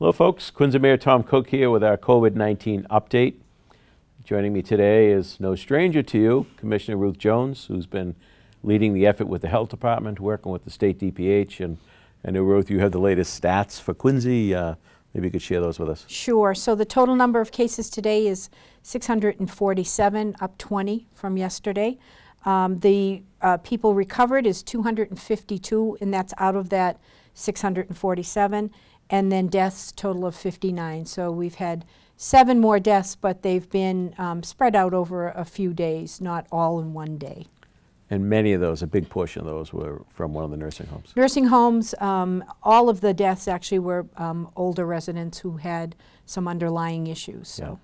Hello, folks. Quincy Mayor Tom Koch here with our COVID 19 update. Joining me today is no stranger to you, Commissioner Ruth Jones, who's been leading the effort with the Health Department, working with the state DPH. And I know, Ruth, you have the latest stats for Quincy. Uh, maybe you could share those with us. Sure. So the total number of cases today is 647, up 20 from yesterday. Um, the uh, people recovered is 252, and that's out of that 647. And then deaths total of 59. So we've had seven more deaths, but they've been um, spread out over a few days, not all in one day. And many of those, a big portion of those, were from one of the nursing homes. Nursing homes, um, all of the deaths actually were um, older residents who had some underlying issues. So. Yeah.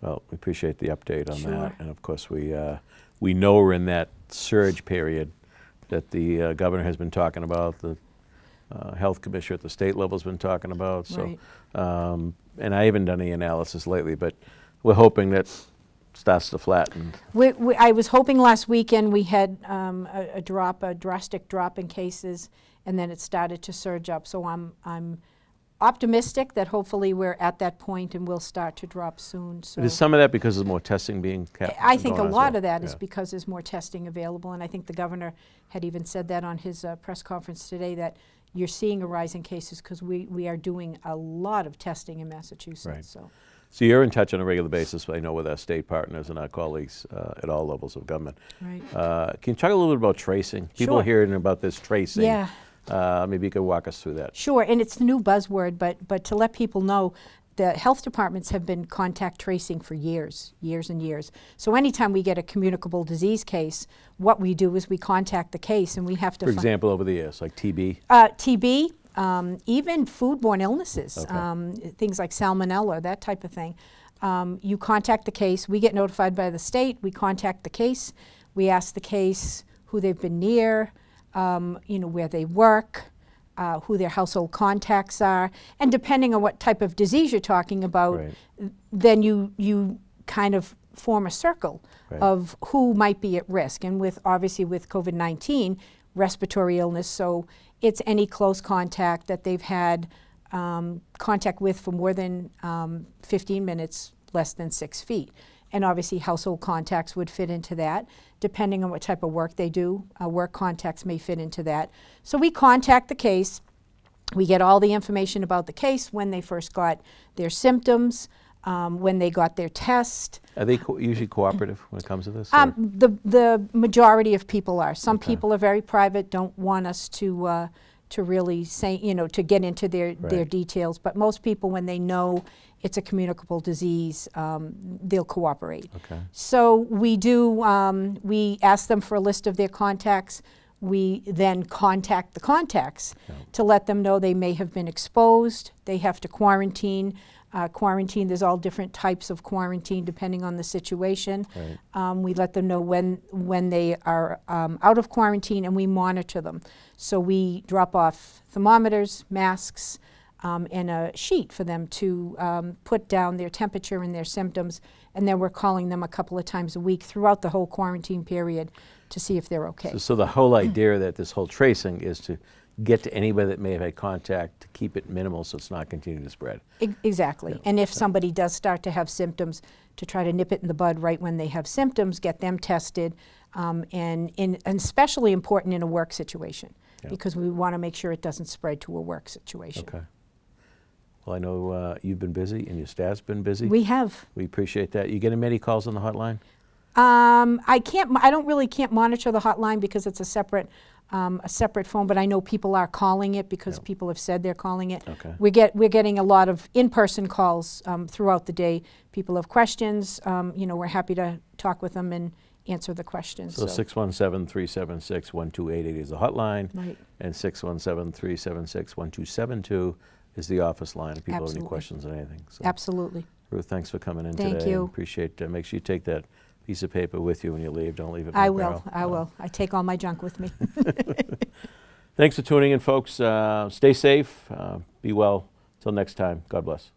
Well, we appreciate the update on Sure. that. And of course, we, uh, we know we're in that surge period that the uh, governor has been talking about, the uh, health commissioner at the state level has been talking about. So, um, and I haven't done any analysis lately, but we're hoping that starts to flatten. We, we, I was hoping last weekend we had um, a, a drop, a drastic drop in cases, and then it started to surge up. So I'm, I'm optimistic that hopefully we're at that point and we'll start to drop soon. So Is some of that because there's more testing being kept? I think a going on as lot well? of that is Yeah. because there's more testing available, and I think the governor had even said that on his uh, press conference today that you're seeing a rise in cases because we, we are doing a lot of testing in Massachusetts. Right. So So you're in touch on a regular basis, I know, with our state partners and our colleagues uh, at all levels of government. right. Uh, Can you talk a little bit about tracing? People are hearing about this tracing. Yeah. Uh, Maybe you could walk us through that. Sure, and it's the new buzzword, but, but to let people know, the health departments have been contact tracing for years, years and years. So anytime we get a communicable disease case, what we do is we contact the case and we have to For example, over the years, like TB. uh, TB, um, even foodborne illnesses, Okay. um, things like salmonella, that type of thing. Um, you contact the case, we get notified by the state, we contact the case, we ask the case who they've been near, um, you know, where they work, uh, who their household contacts are, and depending on what type of disease you're talking about, Right. then you, you kind of form a circle Right. of who might be at risk. And with obviously with COVID 19, respiratory illness, so it's any close contact that they've had um, contact with for more than um, 15 minutes, less than six feet. And obviously, household contacts would fit into that. Depending on what type of work they do, uh, work contacts may fit into that. So we contact the case. We get all the information about the case, when they first got their symptoms, um, when they got their test. Are they co- usually cooperative when it comes to this? Um, the, the majority of people are. Some Okay. people are very private, don't want us to, uh, to really say, you know, to get into their, their details. But most people, when they know it's a communicable disease, um, they'll cooperate. Okay. So we do, um, we ask them for a list of their contacts. We then contact the contacts to let them know they may have been exposed. They have to quarantine. Uh, quarantine, there's all different types of quarantine depending on the situation. Right. Um, we let them know when, when they are um, out of quarantine and we monitor them. So we drop off thermometers, masks, um, and a sheet for them to um, put down their temperature and their symptoms. And then we're calling them a couple of times a week throughout the whole quarantine period to see if they're okay. So, so the whole idea that this whole tracing is to get to anybody that may have had contact to keep it minimal so it's not continuing to spread. Exactly. And if somebody does start to have symptoms, to try to nip it in the bud right when they have symptoms, get them tested, um, and, in, and especially important in a work situation, Yeah. because we want to make sure it doesn't spread to a work situation. Okay. Well, I know uh, you've been busy and your staff's been busy. We have. We appreciate that. You getting many calls on the hotline? Um, I can't. I don't really can't monitor the hotline because it's a separate, um, a separate phone. But I know people are calling it because Yeah. people have said they're calling it. Okay. We get we're getting a lot of in-person calls um, throughout the day. People have questions. Um, you know, we're happy to talk with them and answer the questions. So 617 376 1288 is the hotline, Right. and 617 376 1272 is the office line if people have any questions on anything. So, Absolutely. Ruth, thanks for coming in Thank today. you. Appreciate uh, Make sure you take that piece of paper with you when you leave. Don't leave it I will. barrel. I Uh, will. I take all my junk with me. Thanks for tuning in, folks. Uh, stay safe. Uh, be well. Till next time. God bless.